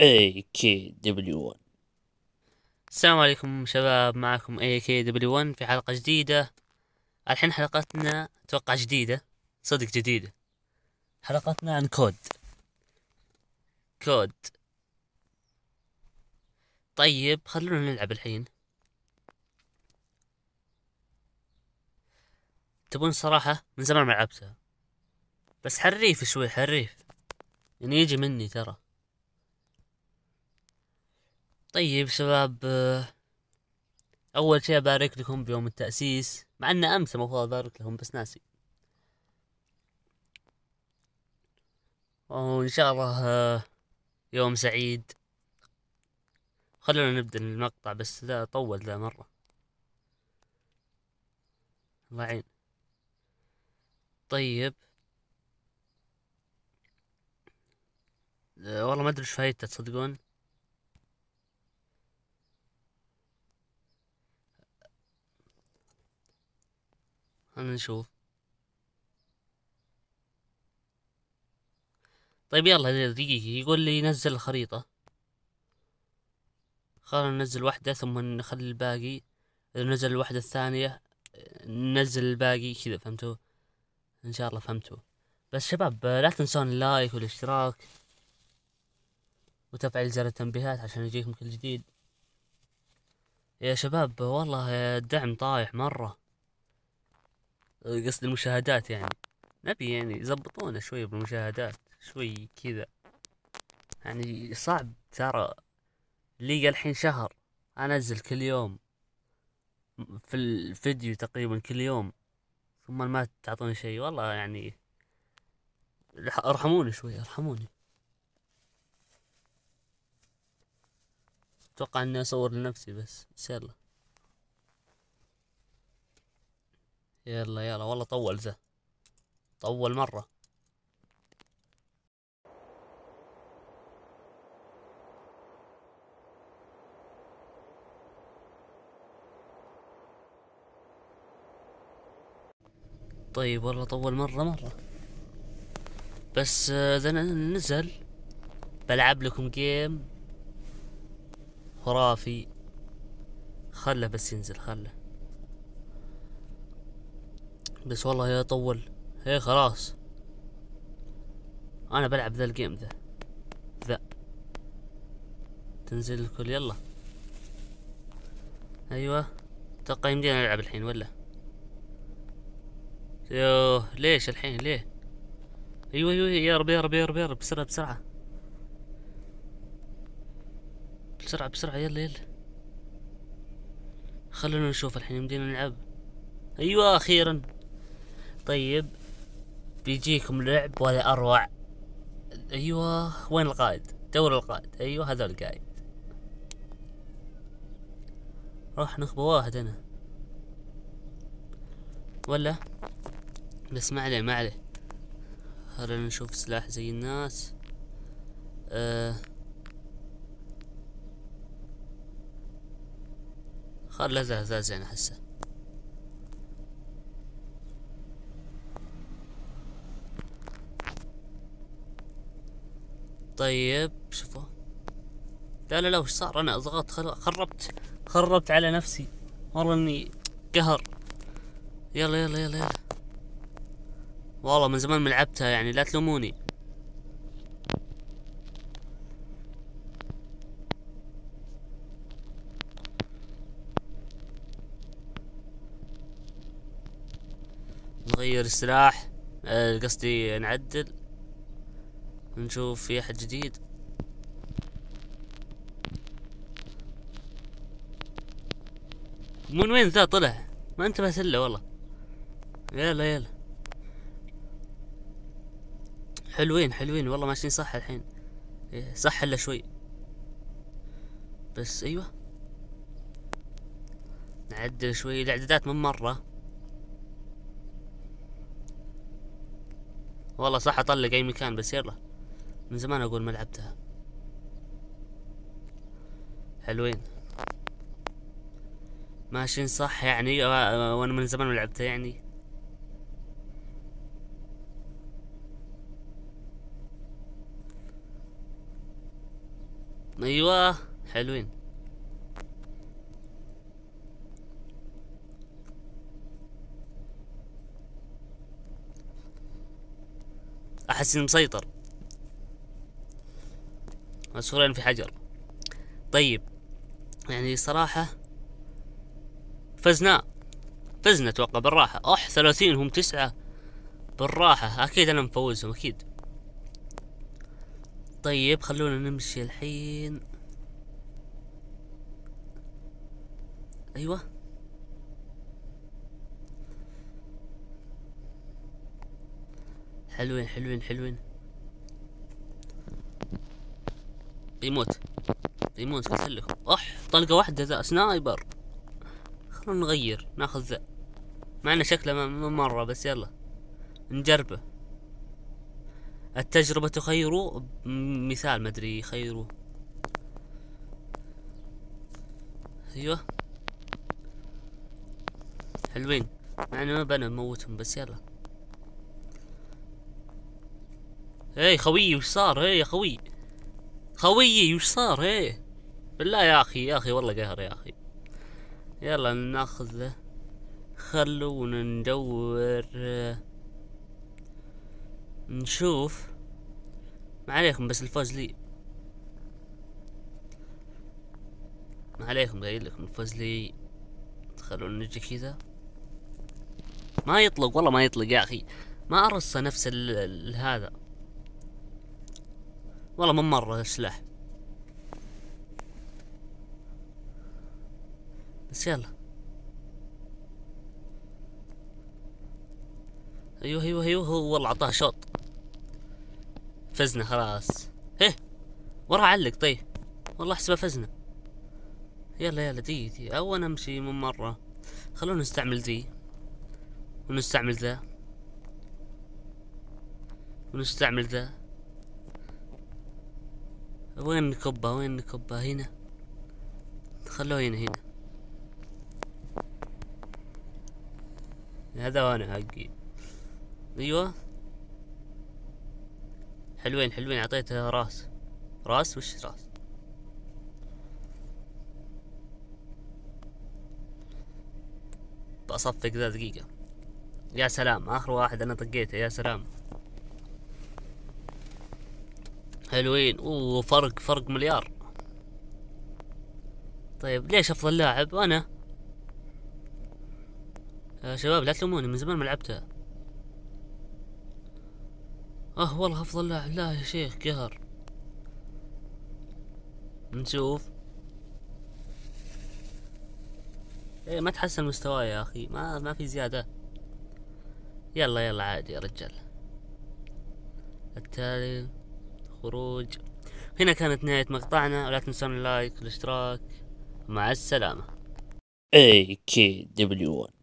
AKW 1 السلام عليكم شباب معكم AKW 1 في حلقة جديدة. الحين حلقتنا أتوقع جديدة صدق جديدة. حلقتنا عن كود. كود. طيب خلونا نلعب الحين. تبون صراحة؟ من زمان ما لعبتها. بس حريف شوي حريف. يعني يجي مني ترى. طيب شباب أول شيء أبارك لكم بيوم التأسيس مع أن أمس المفروض أبارك لهم بس ناسي. وإن شاء الله يوم سعيد. خلونا نبدأ المقطع بس ذا طول ذا مرة. الله يعين. طيب. والله ما أدري إيش فايدته تصدقون؟ خلنا نشوف. طيب يلا دقيقة يقول لي نزل الخريطة. خلنا ننزل واحدة ثم نخلي الباقي. إذا نزل الواحدة الثانية ننزل الباقي كذا فهمتوا؟ إن شاء الله فهمتوا. بس شباب لا تنسون اللايك والاشتراك وتفعيل زر التنبيهات عشان يجيكم كل جديد. يا شباب والله الدعم طايح مرة. قصد المشاهدات يعني. نبي يعني يزبطونا شوي بالمشاهدات شوي كذا. يعني صعب ترى. لي الحين شهر. أنزل كل يوم. في الفيديو تقريبا كل يوم. ثم ما تعطوني شيء. والله يعني ارحموني شوي ارحموني. أتوقع إني أصور لنفسي بس. بس يلا. يلا يلا. والله طول ذا. طول مرة. طيب والله طول مرة مرة. بس إذا نزل بلعب لكم جيم خرافي. خله بس ينزل خله. بس والله يا طول. هي خلاص. أنا بلعب ذا الجيم ذا. ذا. تنزل الكل يلا. أيوه. أتوقع يمدينا نلعب الحين ولا؟ يوه ليش الحين؟ ليه؟ أيوه أيوه. يا رب يا رب يا رب يا رب. بسرعة بسرعة. بسرعة بسرعة. يلا يلا. خلونا نشوف الحين يمدينا نلعب. أيوه أخيرا. طيب بيجيكم لعب ولا أروع. أيوه وين القائد؟ دور القائد. أيوه هذا القائد. راح نخبى واحد أنا. ولا؟ بس ما عليه ما عليه. خلينا نشوف سلاح زي الناس. آه. خل ذا زين أحسه. طيب شوفوا. لا لا لا وش صار؟ أنا ضغطت خربت خربت على نفسي. والله إني قهر. يلا يلا يلا يلا. والله من زمان ما لعبتها يعني لا تلوموني. نغير السلاح. آه، قصدي نعدل. نشوف في أحد جديد. من وين ذا طلع؟ ما انتبهت إلا والله. يلا يلا. حلوين حلوين. والله ماشيين صح الحين. إيه، صح إلا شوي. بس أيوه. نعدل شوي الإعدادات من مرة. والله صح أطلق أي مكان بس يلا. من زمان أقول ما لعبتها. حلوين. ماشيين صح يعني وأنا من زمان ما لعبتها يعني. أيوه حلوين. أحس إني مسيطر. مسؤولين في حجر. طيب يعني صراحة فزنا فزنا أتوقع بالراحة. اح ثلاثين هم تسعة. بالراحة أكيد أنا مفوزهم أكيد. طيب خلونا نمشي الحين. أيوه. حلوين حلوين حلوين. يموت. يموت لكم أح طلقة واحدة ذا سنايبر. خلونا نغير ناخذ ذا. مع إنه شكله ما مرة بس يلا. نجربه. التجربة خير مثال ما أدري خير أيوه. حلوين. إنه ما بنا نموتهم بس يلا. إيه خويي وش صار؟ إيه يا خوي. خويي وش صار؟ إيه بالله يا أخي يا أخي والله قهر يا أخي. يلا ناخذ له خلونا ندور. نشوف. ما عليكم بس الفوز لي. ما عليكم قايل لكم الفوز لي. خلونا نجي كذا. ما يطلق والله ما يطلق يا أخي. ما ارص نفس ال هذا. والله من مرة السلاح بس يلا. أيوه أيوه أيوه هو والله أعطاه شوط. فزنا خلاص. هيه ورا علق طيب. والله احسبه فزنا يلا يلا دي دي. أو أنا أمشي من مرة. خلونا نستعمل دي. ونستعمل ذا. ونستعمل ذا. وين نكبه؟ وين نكبه؟ هنا. خلوه هنا هنا. هذا وأنا حقي. أيوه. حلوين حلوين. أعطيته راس. راس؟ وش راس؟ بصفق ذا دقيقة. يا سلام آخر واحد أنا طقيته. يا سلام. حلوين. أوه فرق فرق مليار. طيب ليش أفضل لاعب؟ أنا يا شباب لا تلوموني من زمان ما لعبتها. أه والله أفضل لاعب. لا يا شيخ قهر. نشوف. إيه ما تحسن مستواي يا أخي. ما ما في زيادة. يلا يلا عادي يا رجال. التالي. خروج هنا كانت نهاية مقطعنا ولا تنسون اللايك والاشتراك. مع السلامة. AKW1